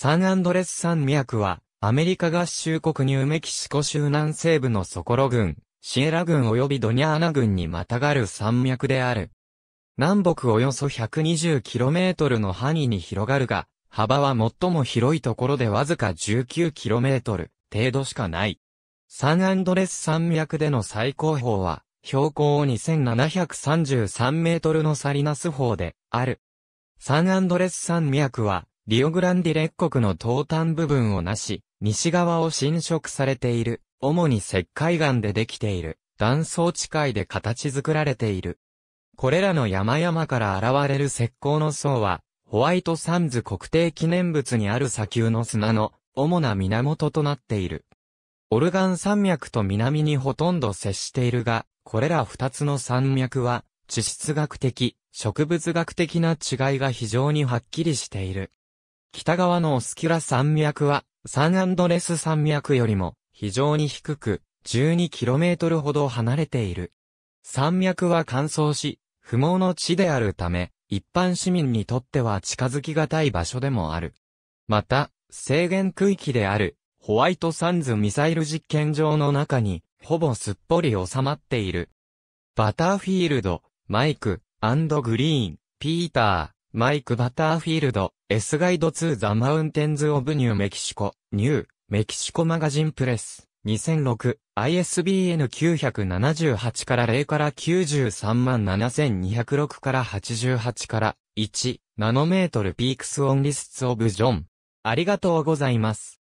サンアンドレス山脈は、アメリカ合衆国ニューメキシコ州南西部のソコロ郡、シエラ郡及びドニャーナ郡にまたがる山脈である。南北およそ 120km の範囲に広がるが、幅は最も広いところでわずか 19km 程度しかない。サンアンドレス山脈での最高峰は、標高2733メートルのサリナス峰である。サンアンドレス山脈は、リオグランディ列国の東端部分をなし、西側を侵食されている、主に石灰岩でできている、断層地塊で形作られている。これらの山々から現れる石膏の層は、ホワイトサンズ国定記念物にある砂丘の砂の主な源となっている。オルガン山脈と南にほとんど接しているが、これら二つの山脈は、地質学的、植物学的な違いが非常にはっきりしている。北側のオスキュラ山脈は、サンアンドレス山脈よりも非常に低く、12km ほど離れている。山脈は乾燥し、不毛の地であるため、一般市民にとっては近づきがたい場所でもある。また、制限区域である、ホワイトサンズミサイル実験場の中に、ほぼすっぽり収まっている。バターフィールド、マイク、アンドグリーン、ピーター、マイク・バターフィールド、S ガイド2ザ・マウンテンズ・オブ・ニューメキシコ、ニュー、メキシコマガジンプレス、2006、ISBN 978から0から93万7206から88から1、ナノメートルピークスオンリスツオブジョン。ありがとうございます。